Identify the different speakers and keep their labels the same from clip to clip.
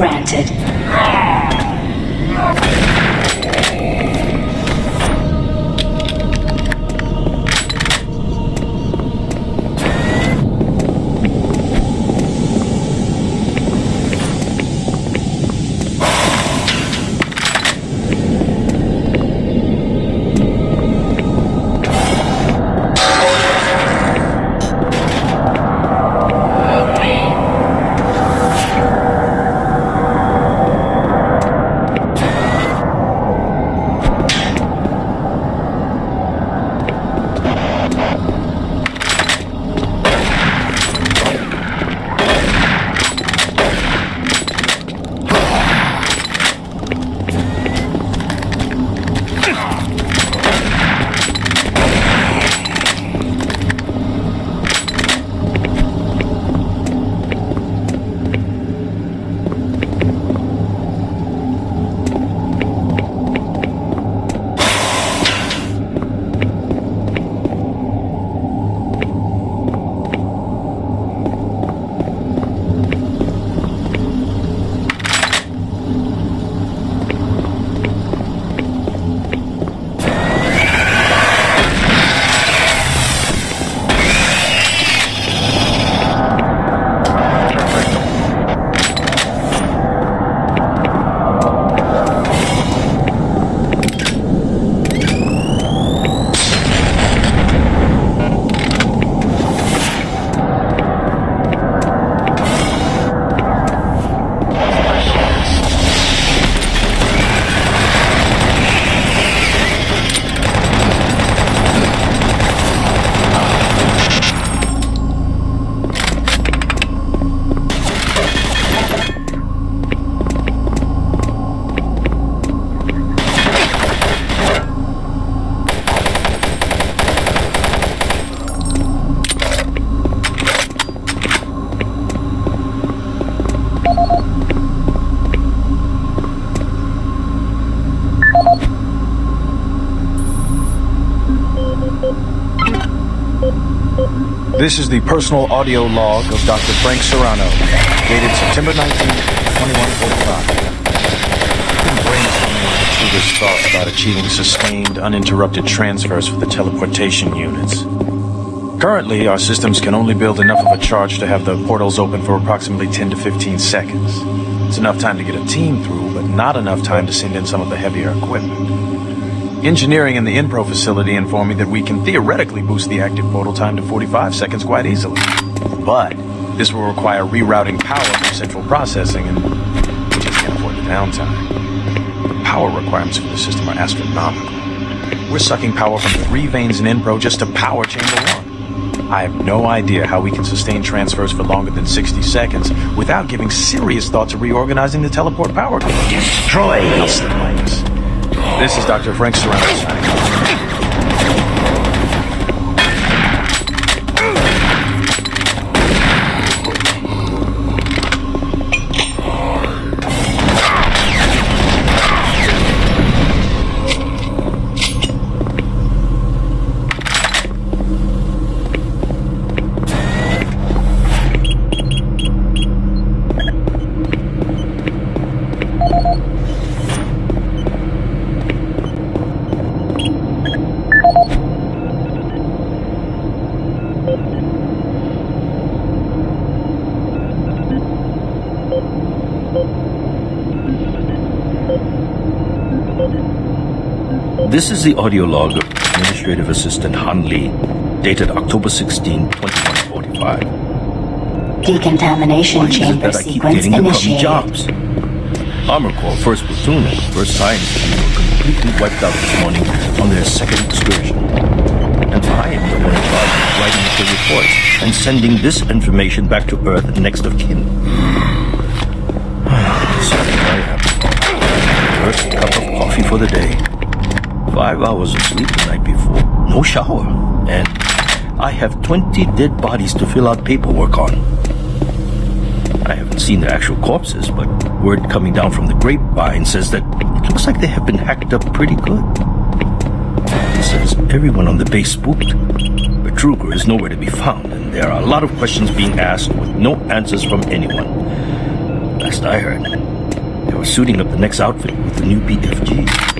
Speaker 1: Granted.
Speaker 2: This is the personal audio log of Dr. Frank Serrano, dated September 19, 2145. Been brainstorming Intruder's thoughts about achieving sustained, uninterrupted transfers for the teleportation units. Currently, our systems can only build enough of a charge to have the portals open for approximately 10 to 15 seconds. It's enough time to get a team through, but not enough time to send in some of the heavier equipment. Engineering in the EnPro facility informed me that we can theoretically boost the active portal time to 45 seconds quite easily. But this will require rerouting power from central processing, and we just can't afford the downtime. The power requirements for the system are astronomical. We're sucking power from three veins in EnPro just to power Chamber 1. I have no idea how we can sustain transfers for longer than 60 seconds without giving serious thought to reorganizing the teleport power grid.
Speaker 3: Destroy!
Speaker 2: This is Dr. Frank Serrano.
Speaker 3: This is the audio log of Administrative Assistant Han Lee, dated October 16, 2145.
Speaker 1: Decontamination
Speaker 3: Why is it
Speaker 1: chamber
Speaker 3: that I keep
Speaker 1: sequence
Speaker 3: getting
Speaker 1: initiated.
Speaker 3: jobs? Armor Corps First Platoon and First Science Team were completely wiped out this morning on their second excursion. And I am the one in charge of writing up the reports and sending this information back to Earth next of kin. so here I am. First cup of coffee for the day. Five hours of sleep the night before. No shower. And I have 20 dead bodies to fill out paperwork on. I haven't seen the actual corpses, but word coming down from the grapevine says that it looks like they have been hacked up pretty good. He says everyone on the base spooked. But Kruger is nowhere to be found, and there are a lot of questions being asked with no answers from anyone. Last I heard, they were suiting up the next outfit with the new BFG.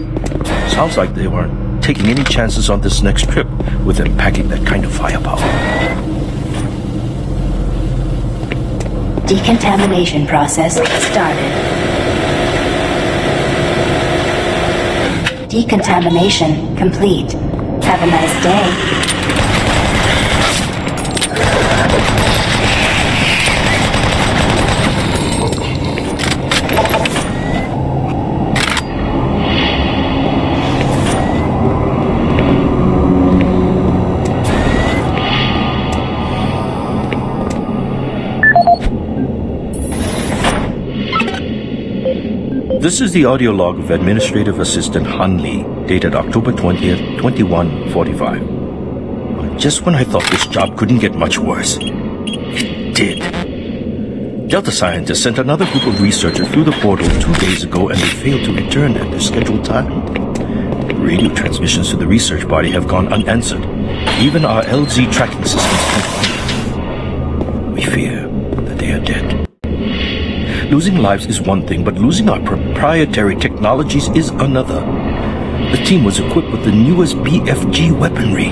Speaker 3: Sounds like they weren't taking any chances on this next trip with them packing that kind of firepower.
Speaker 1: Decontamination process started. Decontamination complete. Have a nice day.
Speaker 3: This is the audio log of Administrative Assistant Han Lee, dated October 20th, 2145. Just when I thought this job couldn't get much worse, it did. Delta scientists sent another group of researchers through the portal two days ago and they failed to return at their scheduled time. Radio transmissions to the research body have gone unanswered. Even our LZ tracking systems Losing lives is one thing, but losing our proprietary technologies is another. The team was equipped with the newest BFG weaponry.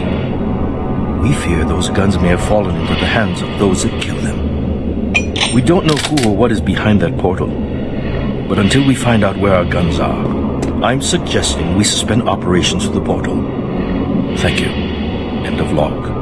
Speaker 3: We fear those guns may have fallen into the hands of those that kill them. We don't know who or what is behind that portal. But until we find out where our guns are, I'm suggesting we suspend operations to the portal. Thank you. End of log.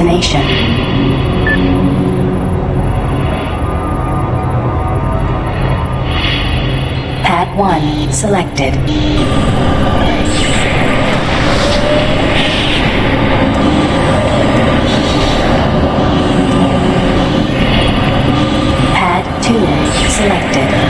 Speaker 1: Destination. Pad 1 selected. Pad 2 selected.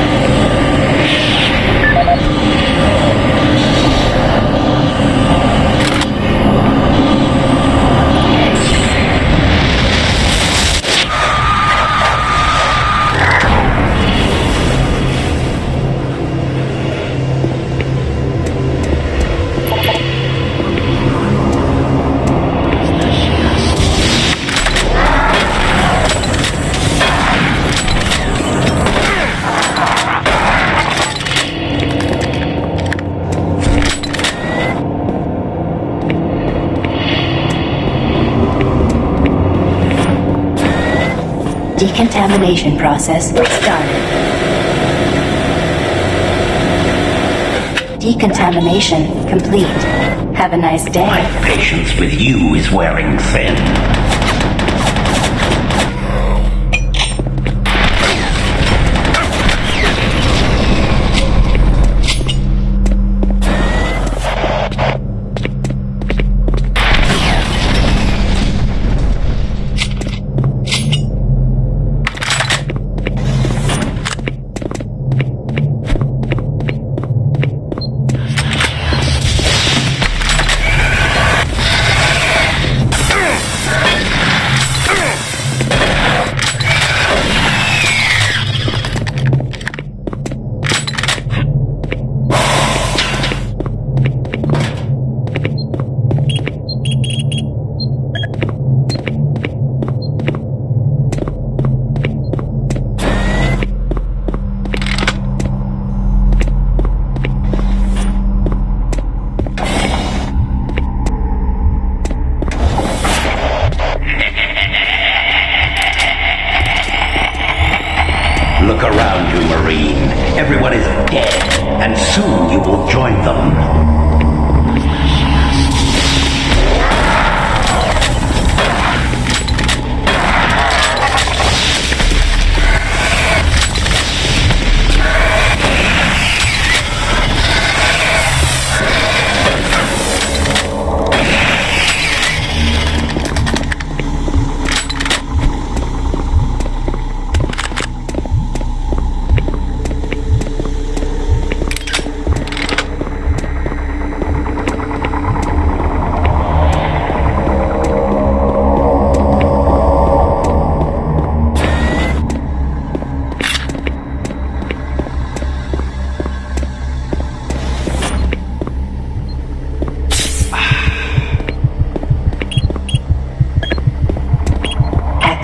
Speaker 1: Decontamination process started. Decontamination complete. Have a nice day.
Speaker 4: My patience with you is wearing thin.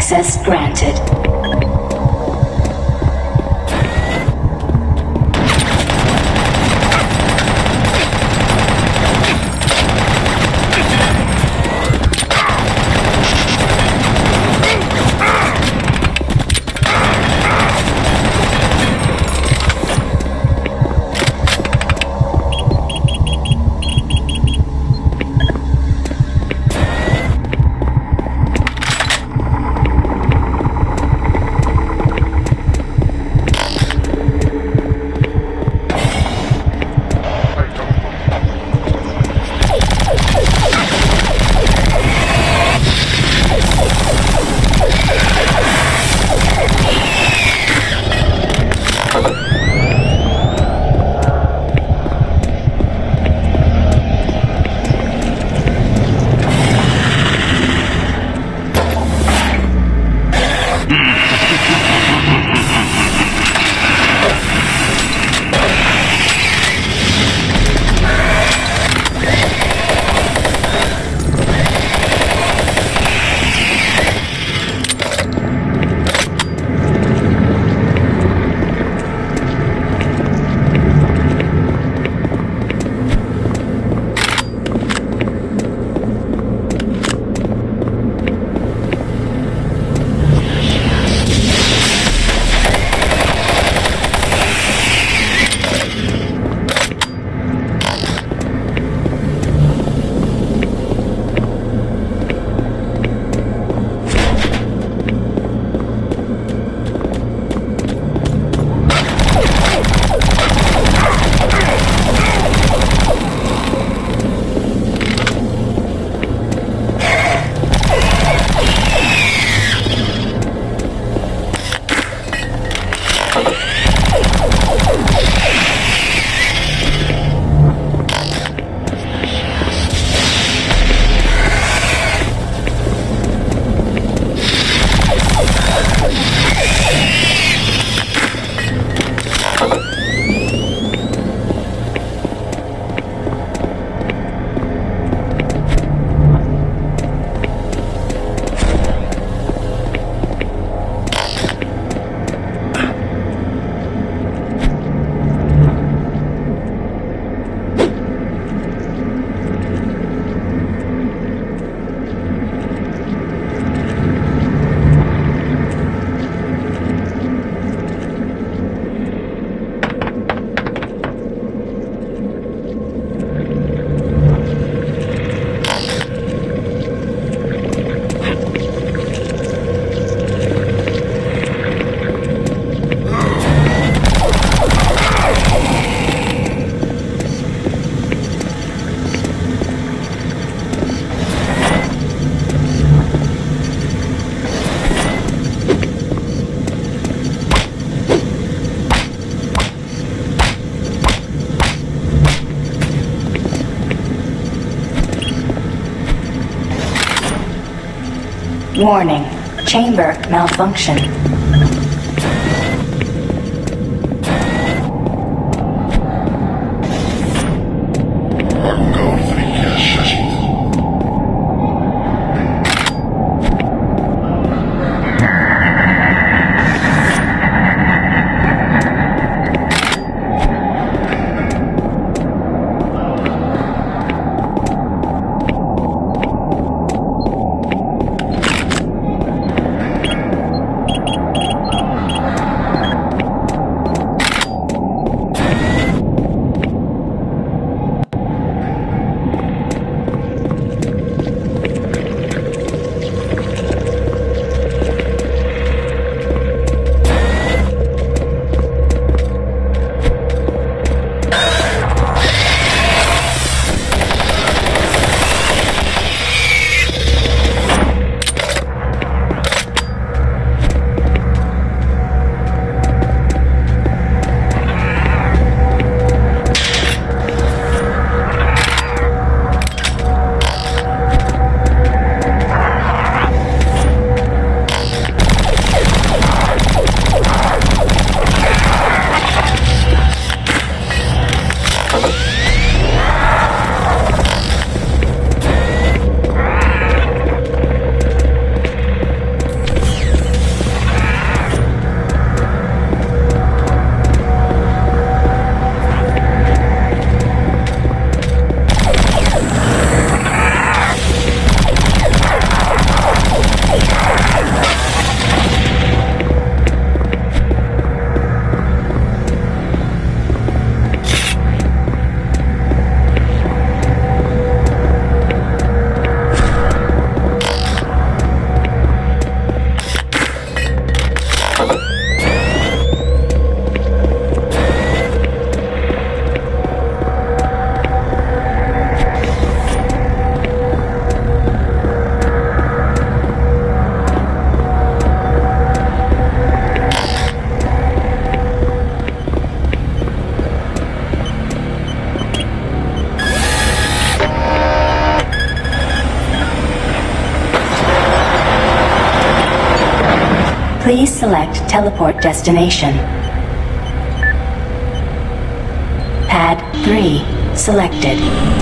Speaker 1: Access granted. Warning. Chamber malfunction. Please select teleport destination. Pad 3 selected.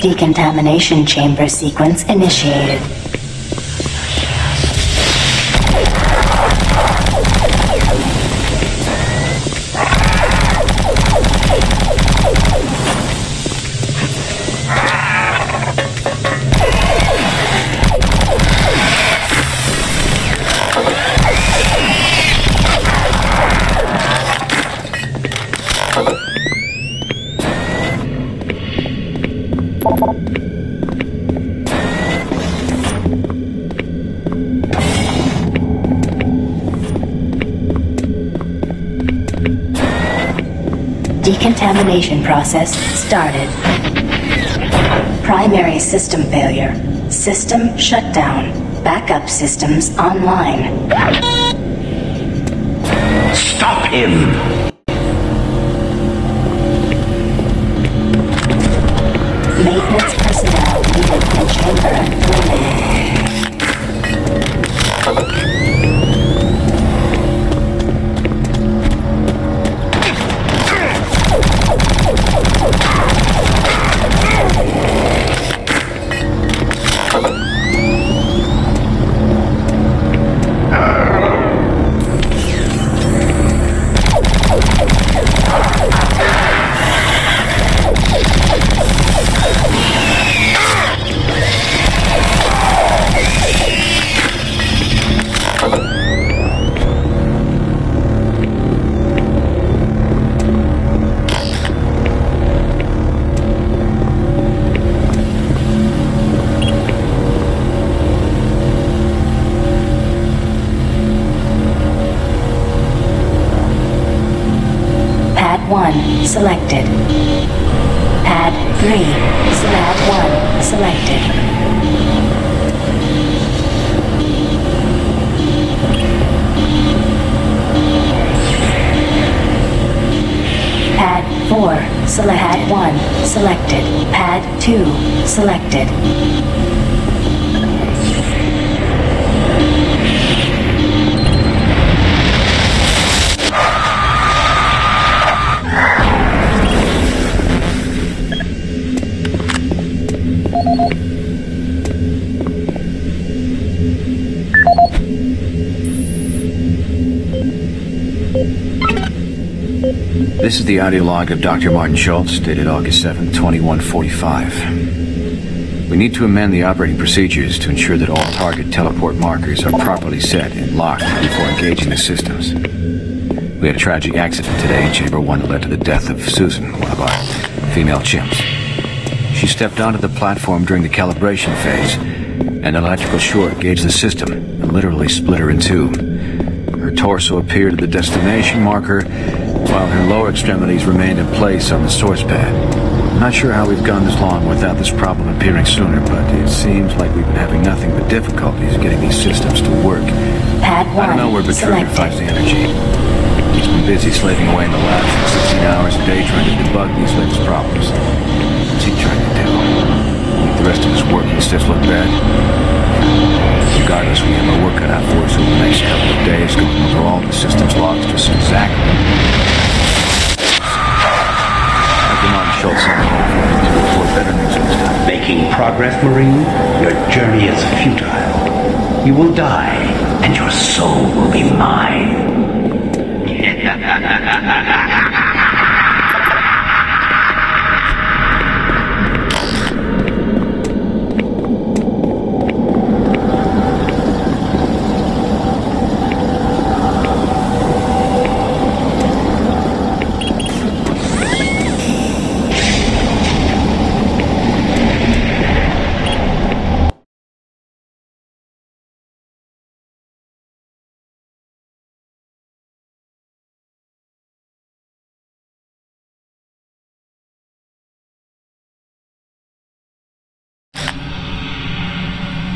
Speaker 1: Decontamination chamber sequence initiated. Decontamination process started. Primary system failure. System shutdown. Backup systems online.
Speaker 4: Stop him!
Speaker 1: Maintenance personnel needed in chamber selected. Pad 3 Pad 1 selected. Pad 4 select Pad 1 selected. Pad 2 selected.
Speaker 5: This is the audio log of Dr. Martin Schultz, dated August 7, 2145. We need to amend the operating procedures to ensure that all target teleport markers are properly set and locked before engaging the systems. We had a tragic accident today in Chamber 1 that led to the death of Susan, one of our female chimps. She stepped onto the platform during the calibration phase, and an electrical short engaged the system and literally split her in two. Her torso appeared at the destination marker, while her lower extremities remained in place on the source pad. I'm not sure how we've gone this long without this problem appearing sooner, but it seems like we've been having nothing but difficulties getting these systems to work.
Speaker 1: Pad 1
Speaker 5: I don't know where
Speaker 1: selected.
Speaker 5: finds the energy. He's been busy slaving away in the lab for 16 hours a day trying to debug these latest problems. What's he trying to do? Make the rest of his working stuff look bad? Regardless, we have our work cut out for us over the next couple of days going over all the systems logs to see exactly.
Speaker 4: Progress, Marine? Your journey is futile. You will die, and your soul will be mine.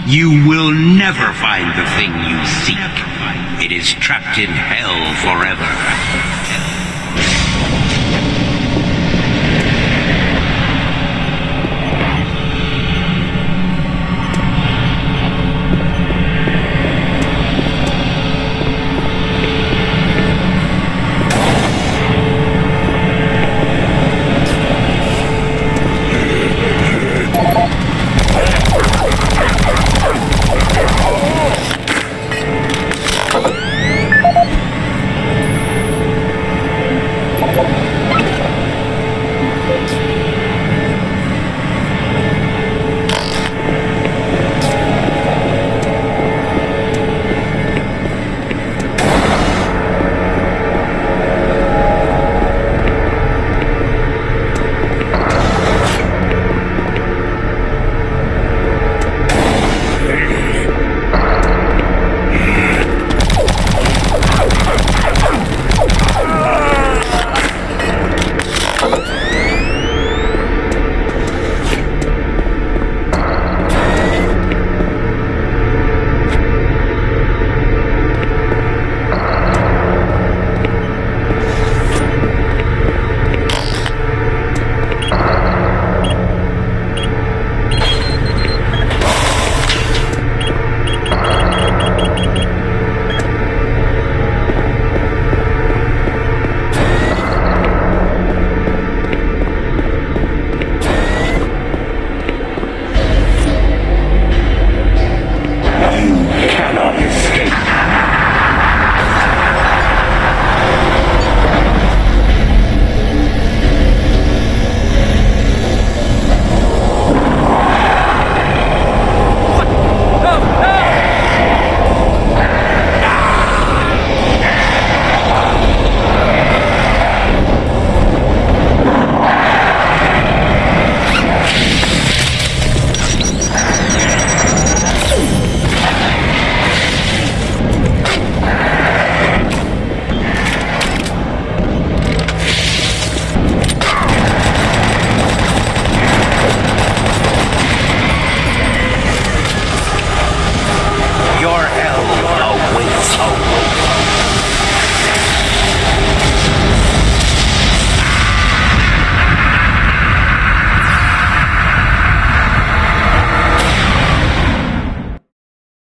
Speaker 4: You will never find the thing you seek. It is trapped in hell forever.